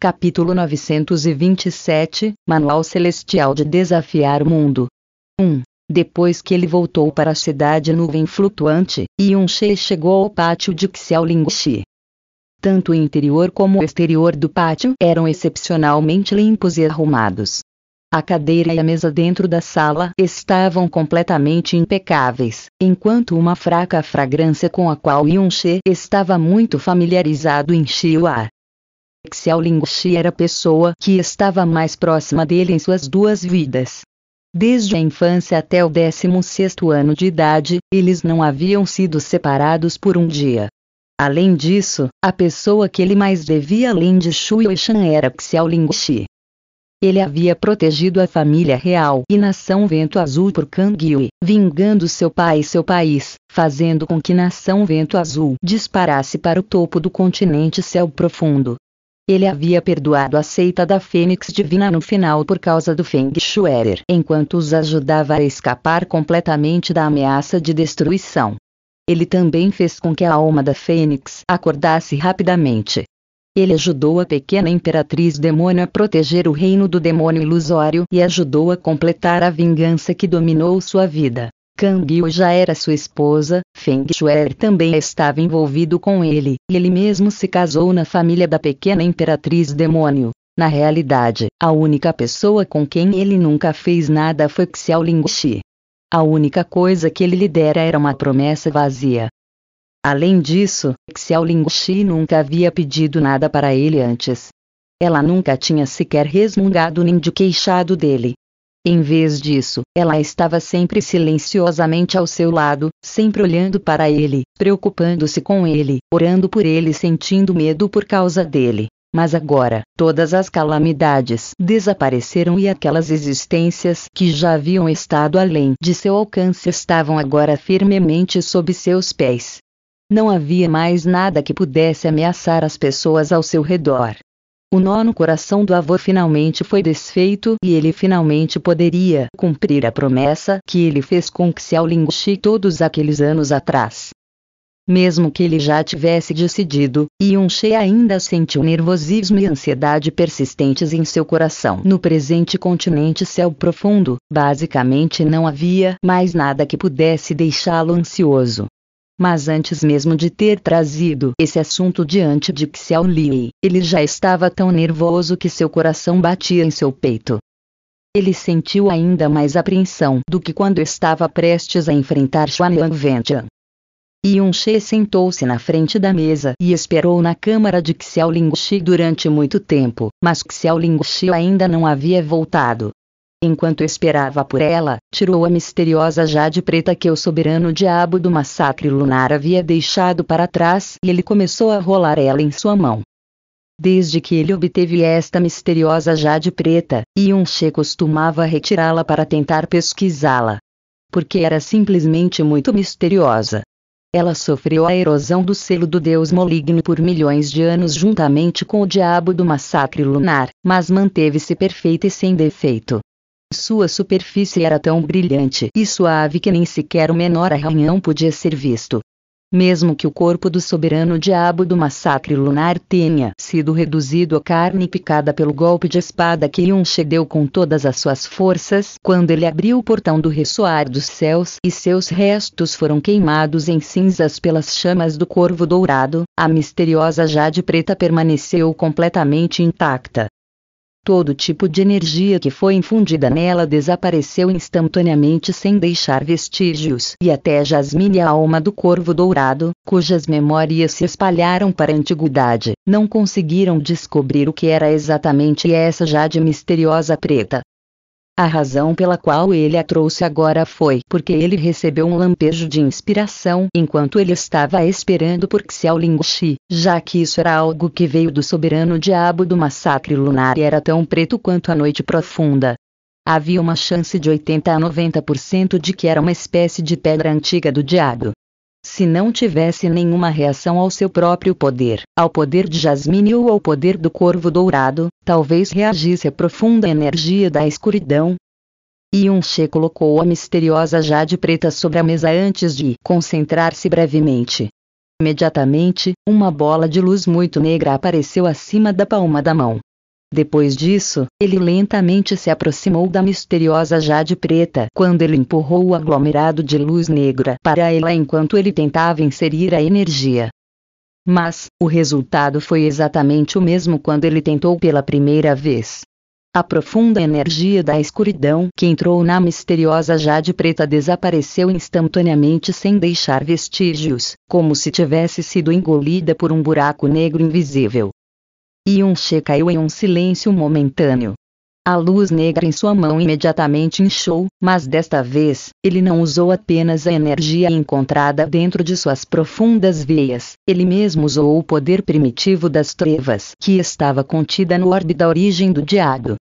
Capítulo 927 Manual Celestial de Desafiar o Mundo 1. Depois que ele voltou para a cidade nuvem flutuante, Yun-She chegou ao pátio de Xiaolingxi. Tanto o interior como o exterior do pátio eram excepcionalmente limpos e arrumados. A cadeira e a mesa dentro da sala estavam completamente impecáveis, enquanto uma fraca fragrância com a qual Yun-She estava muito familiarizado enchia o ar. Xiao Lingxi era a pessoa que estava mais próxima dele em suas duas vidas. Desde a infância até o 16 ano de idade, eles não haviam sido separados por um dia. Além disso, a pessoa que ele mais devia além de Shu Yuishan era Xiao Lingxi. Ele havia protegido a família real e nação Vento Azul por Kang Yui, vingando seu pai e seu país, fazendo com que nação Vento Azul disparasse para o topo do continente Céu Profundo. Ele havia perdoado a seita da Fênix Divina no final por causa do Feng Shuerer, enquanto os ajudava a escapar completamente da ameaça de destruição. Ele também fez com que a alma da Fênix acordasse rapidamente, ele ajudou a pequena imperatriz demônio a proteger o reino do demônio ilusório e ajudou a completar a vingança que dominou sua vida. Kang Yu já era sua esposa, Feng Shuer também estava envolvido com ele, e ele mesmo se casou na família da pequena imperatriz demônio. Na realidade, a única pessoa com quem ele nunca fez nada foi Xiao Lingxi. A única coisa que ele lhe dera era uma promessa vazia, Além disso, Xiao Lingxi nunca havia pedido nada para ele antes. Ela nunca tinha sequer resmungado nem de queixado dele. Em vez disso, ela estava sempre silenciosamente ao seu lado, sempre olhando para ele, preocupando-se com ele, orando por ele sentindo medo por causa dele. Mas agora, todas as calamidades desapareceram e aquelas existências que já haviam estado além de seu alcance estavam agora firmemente sob seus pés. Não havia mais nada que pudesse ameaçar as pessoas ao seu redor. O nó no coração do avô finalmente foi desfeito e ele finalmente poderia cumprir a promessa que ele fez com Xiao Lingxi todos aqueles anos atrás. Mesmo que ele já tivesse decidido, Yun-She ainda sentiu nervosismo e ansiedade persistentes em seu coração. No presente continente céu profundo, basicamente não havia mais nada que pudesse deixá-lo ansioso. Mas antes mesmo de ter trazido esse assunto diante de Xiao Li, ele já estava tão nervoso que seu coração batia em seu peito. Ele sentiu ainda mais apreensão do que quando estava prestes a enfrentar Xuanyang Ventian. Yun-She sentou-se na frente da mesa e esperou na câmara de Xiao Lingxi durante muito tempo, mas Xiao Lingxi ainda não havia voltado. Enquanto esperava por ela, tirou a misteriosa jade preta que o soberano diabo do massacre lunar havia deixado para trás e ele começou a rolar ela em sua mão. Desde que ele obteve esta misteriosa jade preta, Yun-She costumava retirá-la para tentar pesquisá-la. Porque era simplesmente muito misteriosa. Ela sofreu a erosão do selo do deus maligno por milhões de anos juntamente com o diabo do massacre lunar, mas manteve-se perfeita e sem defeito. Sua superfície era tão brilhante e suave que nem sequer o menor arranhão podia ser visto. Mesmo que o corpo do soberano diabo do massacre lunar tenha sido reduzido a carne picada pelo golpe de espada que Yun deu com todas as suas forças quando ele abriu o portão do ressoar dos céus e seus restos foram queimados em cinzas pelas chamas do corvo dourado, a misteriosa jade preta permaneceu completamente intacta. Todo tipo de energia que foi infundida nela desapareceu instantaneamente sem deixar vestígios, e até Jasmine a alma do corvo dourado, cujas memórias se espalharam para a antiguidade, não conseguiram descobrir o que era exatamente essa jade misteriosa preta. A razão pela qual ele a trouxe agora foi porque ele recebeu um lampejo de inspiração enquanto ele estava esperando por Xiao Lingxi, já que isso era algo que veio do soberano diabo do massacre lunar e era tão preto quanto a noite profunda. Havia uma chance de 80 a 90% de que era uma espécie de pedra antiga do diabo se não tivesse nenhuma reação ao seu próprio poder, ao poder de Jasmine ou ao poder do corvo dourado, talvez reagisse à profunda energia da escuridão. Yun-She colocou a misteriosa jade preta sobre a mesa antes de concentrar-se brevemente. Imediatamente, uma bola de luz muito negra apareceu acima da palma da mão. Depois disso, ele lentamente se aproximou da misteriosa Jade Preta quando ele empurrou o aglomerado de luz negra para ela enquanto ele tentava inserir a energia. Mas, o resultado foi exatamente o mesmo quando ele tentou pela primeira vez. A profunda energia da escuridão que entrou na misteriosa Jade Preta desapareceu instantaneamente sem deixar vestígios, como se tivesse sido engolida por um buraco negro invisível. Yun-She caiu em um silêncio momentâneo. A luz negra em sua mão imediatamente inchou, mas desta vez, ele não usou apenas a energia encontrada dentro de suas profundas veias, ele mesmo usou o poder primitivo das trevas que estava contida no orbe da origem do diabo.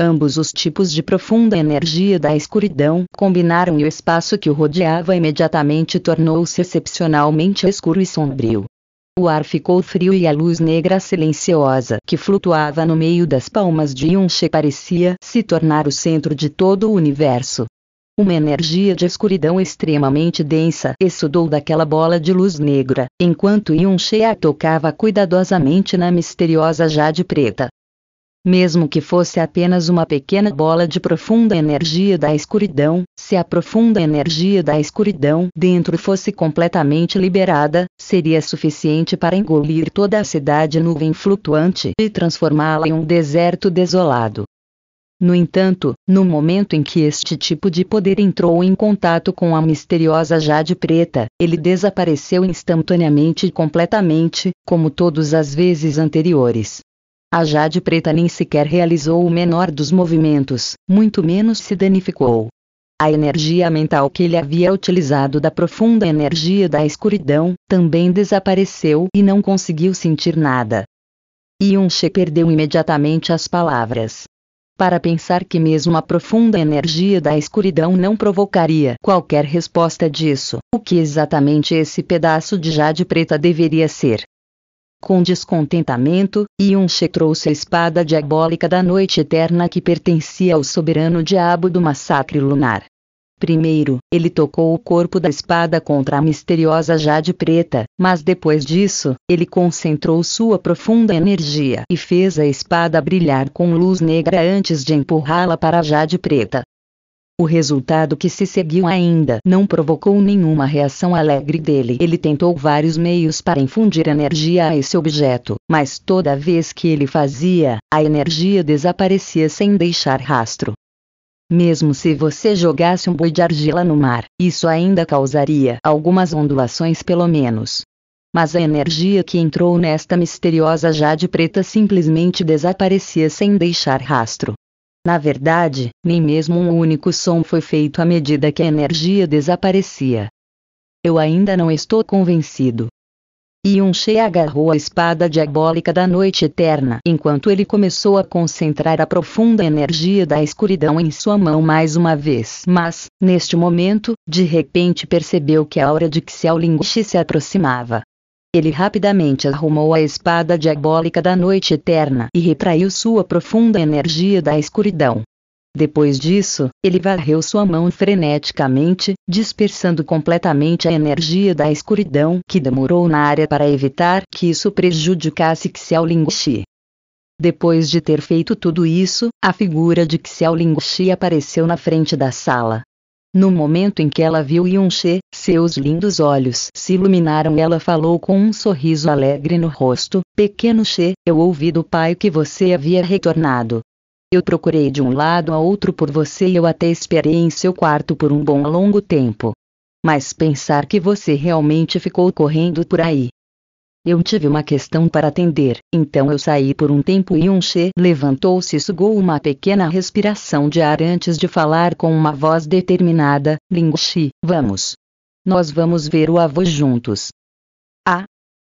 Ambos os tipos de profunda energia da escuridão combinaram e o espaço que o rodeava imediatamente tornou-se excepcionalmente escuro e sombrio. O ar ficou frio e a luz negra silenciosa que flutuava no meio das palmas de Yunche parecia se tornar o centro de todo o universo. Uma energia de escuridão extremamente densa exudou daquela bola de luz negra, enquanto Yunche a tocava cuidadosamente na misteriosa jade preta. Mesmo que fosse apenas uma pequena bola de profunda energia da escuridão, se a profunda energia da escuridão dentro fosse completamente liberada, seria suficiente para engolir toda a cidade nuvem flutuante e transformá-la em um deserto desolado. No entanto, no momento em que este tipo de poder entrou em contato com a misteriosa Jade Preta, ele desapareceu instantaneamente e completamente, como todas as vezes anteriores. A Jade Preta nem sequer realizou o menor dos movimentos, muito menos se danificou. A energia mental que ele havia utilizado da profunda energia da escuridão também desapareceu e não conseguiu sentir nada. Yun-She perdeu imediatamente as palavras. Para pensar que mesmo a profunda energia da escuridão não provocaria qualquer resposta disso, o que exatamente esse pedaço de jade preta deveria ser? Com descontentamento, Yun-She trouxe a espada diabólica da noite eterna que pertencia ao soberano diabo do massacre lunar. Primeiro, ele tocou o corpo da espada contra a misteriosa Jade Preta, mas depois disso, ele concentrou sua profunda energia e fez a espada brilhar com luz negra antes de empurrá-la para a Jade Preta. O resultado que se seguiu ainda não provocou nenhuma reação alegre dele. Ele tentou vários meios para infundir energia a esse objeto, mas toda vez que ele fazia, a energia desaparecia sem deixar rastro. Mesmo se você jogasse um boi de argila no mar, isso ainda causaria algumas ondulações pelo menos. Mas a energia que entrou nesta misteriosa jade preta simplesmente desaparecia sem deixar rastro. Na verdade, nem mesmo um único som foi feito à medida que a energia desaparecia. Eu ainda não estou convencido. Yun-She agarrou a espada diabólica da noite eterna enquanto ele começou a concentrar a profunda energia da escuridão em sua mão mais uma vez. Mas, neste momento, de repente percebeu que a aura de Xiaolingxi se aproximava. Ele rapidamente arrumou a espada diabólica da noite eterna e retraiu sua profunda energia da escuridão. Depois disso, ele varreu sua mão freneticamente, dispersando completamente a energia da escuridão que demorou na área para evitar que isso prejudicasse Xiao Lingxi. Depois de ter feito tudo isso, a figura de Xiao Lingxi apareceu na frente da sala. No momento em que ela viu Yunche, seus lindos olhos se iluminaram ela falou com um sorriso alegre no rosto: Pequeno She, eu ouvi do pai que você havia retornado. Eu procurei de um lado a outro por você e eu até esperei em seu quarto por um bom longo tempo. Mas pensar que você realmente ficou correndo por aí, eu tive uma questão para atender, então eu saí por um tempo e um She levantou-se e sugou uma pequena respiração de ar antes de falar com uma voz determinada, Lingxi, vamos. Nós vamos ver o avô juntos. Ah,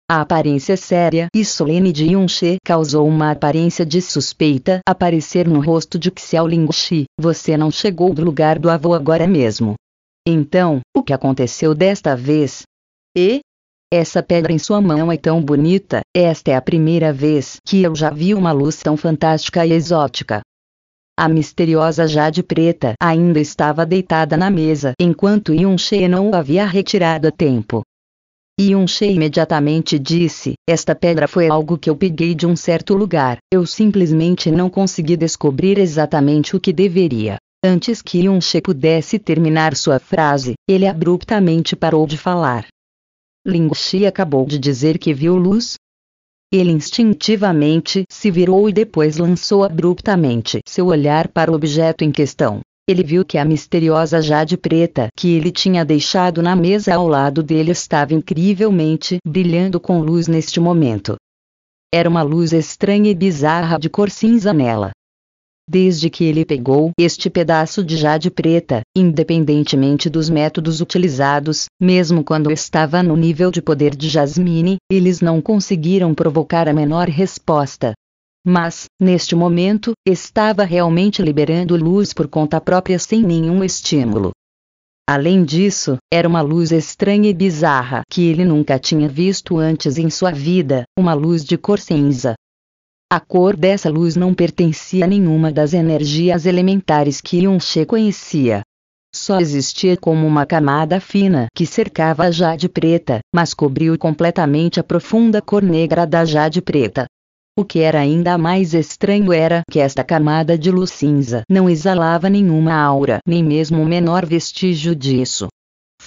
a aparência séria e solene de Yunche causou uma aparência de suspeita aparecer no rosto de Xiao Lingxi. Você não chegou do lugar do avô agora mesmo. Então, o que aconteceu desta vez? E, essa pedra em sua mão é tão bonita, esta é a primeira vez que eu já vi uma luz tão fantástica e exótica. A misteriosa jade preta ainda estava deitada na mesa enquanto Yun She não o havia retirado a tempo. Yunche imediatamente disse: Esta pedra foi algo que eu peguei de um certo lugar, eu simplesmente não consegui descobrir exatamente o que deveria. Antes que Yunche pudesse terminar sua frase, ele abruptamente parou de falar. Lingxi acabou de dizer que viu luz? Ele instintivamente se virou e depois lançou abruptamente seu olhar para o objeto em questão. Ele viu que a misteriosa jade preta que ele tinha deixado na mesa ao lado dele estava incrivelmente brilhando com luz neste momento. Era uma luz estranha e bizarra de cor cinza nela. Desde que ele pegou este pedaço de jade preta, independentemente dos métodos utilizados, mesmo quando estava no nível de poder de Jasmine, eles não conseguiram provocar a menor resposta. Mas, neste momento, estava realmente liberando luz por conta própria sem nenhum estímulo. Além disso, era uma luz estranha e bizarra que ele nunca tinha visto antes em sua vida, uma luz de cor cinza. A cor dessa luz não pertencia a nenhuma das energias elementares que Yunche conhecia. Só existia como uma camada fina que cercava a jade preta, mas cobriu completamente a profunda cor negra da jade preta. O que era ainda mais estranho era que esta camada de luz cinza não exalava nenhuma aura, nem mesmo o menor vestígio disso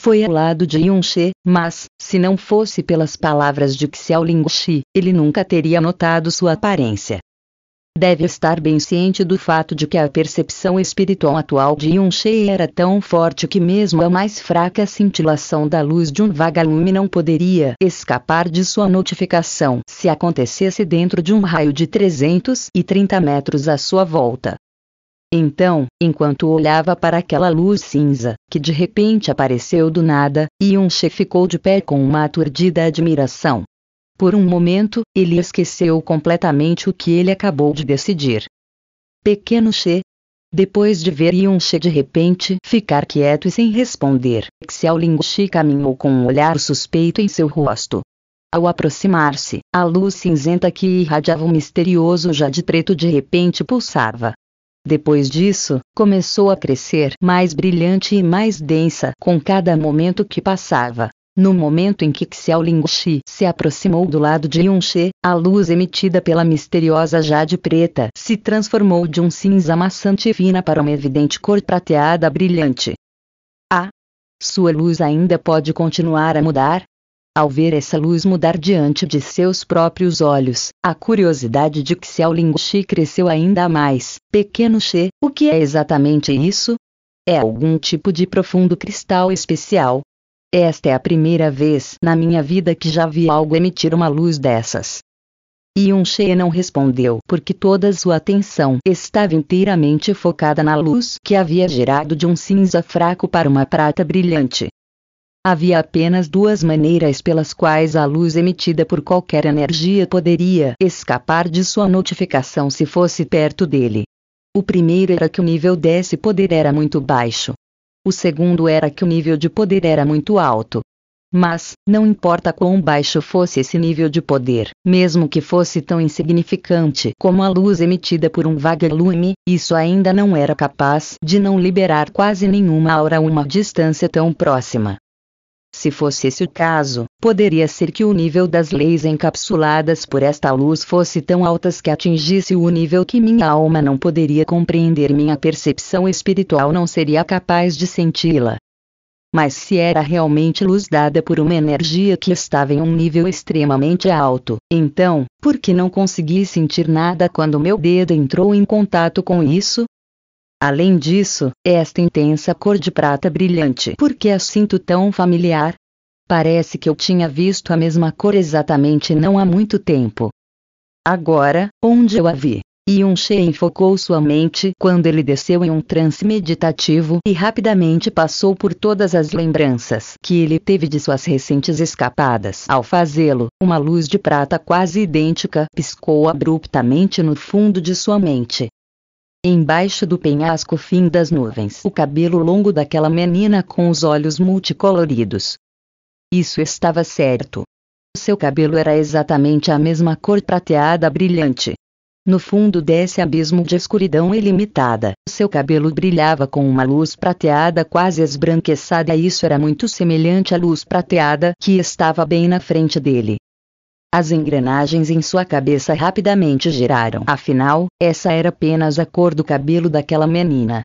foi ao lado de Yunche, mas, se não fosse pelas palavras de Xiao Lingxi, ele nunca teria notado sua aparência. Deve estar bem ciente do fato de que a percepção espiritual atual de Yunche era tão forte que mesmo a mais fraca cintilação da luz de um vagalume não poderia escapar de sua notificação se acontecesse dentro de um raio de 330 metros à sua volta. Então, enquanto olhava para aquela luz cinza, que de repente apareceu do nada, Yunche ficou de pé com uma aturdida admiração. Por um momento, ele esqueceu completamente o que ele acabou de decidir. Pequeno Che. Depois de ver Yunche de repente ficar quieto e sem responder, Xiao Lingxi caminhou com um olhar suspeito em seu rosto. Ao aproximar-se, a luz cinzenta que irradiava o misterioso jade preto de repente pulsava, depois disso, começou a crescer mais brilhante e mais densa com cada momento que passava. No momento em que Xiao Lingxi se aproximou do lado de Yunche, a luz emitida pela misteriosa jade preta se transformou de um cinza maçante fina para uma evidente cor prateada brilhante. Ah! Sua luz ainda pode continuar a mudar? Ao ver essa luz mudar diante de seus próprios olhos, a curiosidade de Xiao Lingxi cresceu ainda mais. Pequeno She, o que é exatamente isso? É algum tipo de profundo cristal especial. Esta é a primeira vez na minha vida que já vi algo emitir uma luz dessas. Yun-She não respondeu porque toda sua atenção estava inteiramente focada na luz que havia gerado de um cinza fraco para uma prata brilhante. Havia apenas duas maneiras pelas quais a luz emitida por qualquer energia poderia escapar de sua notificação se fosse perto dele. O primeiro era que o nível desse poder era muito baixo. O segundo era que o nível de poder era muito alto. Mas, não importa quão baixo fosse esse nível de poder, mesmo que fosse tão insignificante como a luz emitida por um vagalume, isso ainda não era capaz de não liberar quase nenhuma aura a uma distância tão próxima. Se fosse esse o caso, poderia ser que o nível das leis encapsuladas por esta luz fosse tão altas que atingisse o nível que minha alma não poderia compreender, minha percepção espiritual não seria capaz de senti-la. Mas se era realmente luz dada por uma energia que estava em um nível extremamente alto, então, por que não consegui sentir nada quando meu dedo entrou em contato com isso? Além disso, esta intensa cor de prata brilhante. Por que a sinto tão familiar? Parece que eu tinha visto a mesma cor exatamente não há muito tempo. Agora, onde eu a vi? Yun-She enfocou sua mente quando ele desceu em um transe meditativo e rapidamente passou por todas as lembranças que ele teve de suas recentes escapadas. Ao fazê-lo, uma luz de prata quase idêntica piscou abruptamente no fundo de sua mente. Embaixo do penhasco fim das nuvens. O cabelo longo daquela menina com os olhos multicoloridos. Isso estava certo. Seu cabelo era exatamente a mesma cor prateada brilhante. No fundo desse abismo de escuridão ilimitada, seu cabelo brilhava com uma luz prateada quase esbranquiçada e isso era muito semelhante à luz prateada que estava bem na frente dele. As engrenagens em sua cabeça rapidamente giraram. Afinal, essa era apenas a cor do cabelo daquela menina.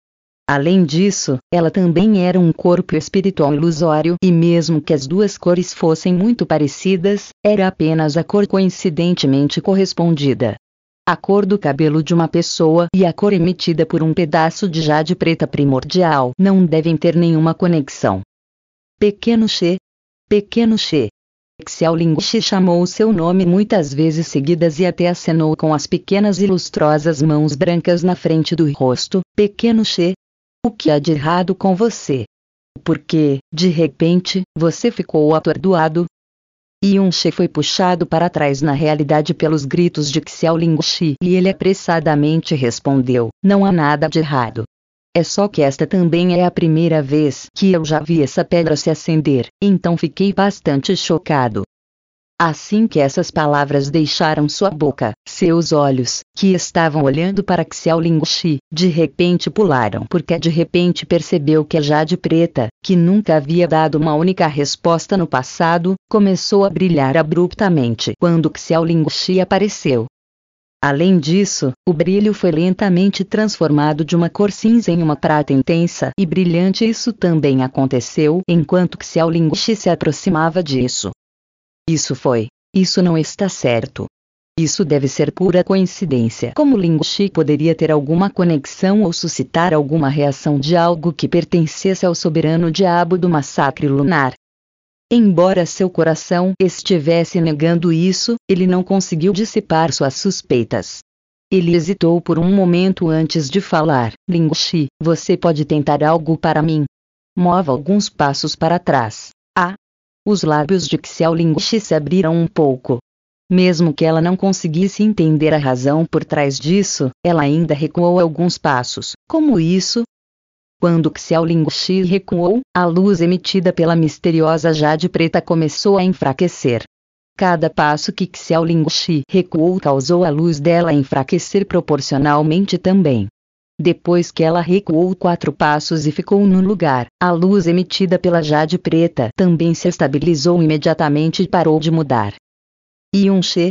Além disso, ela também era um corpo espiritual ilusório e mesmo que as duas cores fossem muito parecidas, era apenas a cor coincidentemente correspondida a cor do cabelo de uma pessoa e a cor emitida por um pedaço de jade preta primordial não devem ter nenhuma conexão. Pequeno Che. Pequeno Che. Xiao Lingxi chamou seu nome muitas vezes seguidas e até acenou com as pequenas e lustrosas mãos brancas na frente do rosto. Pequeno Che. O que há de errado com você? Porque, de repente, você ficou atordoado, Yunche foi puxado para trás na realidade pelos gritos de Xiao e ele apressadamente respondeu: Não há nada de errado. É só que esta também é a primeira vez que eu já vi essa pedra se acender, então fiquei bastante chocado. Assim que essas palavras deixaram sua boca, seus olhos, que estavam olhando para Xiao Lingxi, de repente pularam porque de repente percebeu que a Jade Preta, que nunca havia dado uma única resposta no passado, começou a brilhar abruptamente quando Xiao Lingxi apareceu. Além disso, o brilho foi lentamente transformado de uma cor cinza em uma prata intensa e brilhante. Isso também aconteceu enquanto Xiao Lingxi se aproximava disso. Isso foi. Isso não está certo. Isso deve ser pura coincidência. Como Ling Shi poderia ter alguma conexão ou suscitar alguma reação de algo que pertencesse ao soberano diabo do massacre lunar? Embora seu coração estivesse negando isso, ele não conseguiu dissipar suas suspeitas. Ele hesitou por um momento antes de falar. Ling Shi, você pode tentar algo para mim? Mova alguns passos para trás. Ah, os lábios de Xiao Lingxi se abriram um pouco. Mesmo que ela não conseguisse entender a razão por trás disso, ela ainda recuou alguns passos. Como isso? Quando Xiao Lingxi recuou, a luz emitida pela misteriosa jade preta começou a enfraquecer. Cada passo que Xiao Lingxi recuou causou a luz dela enfraquecer proporcionalmente também. Depois que ela recuou quatro passos e ficou no lugar, a luz emitida pela jade preta também se estabilizou imediatamente e parou de mudar. Yunche,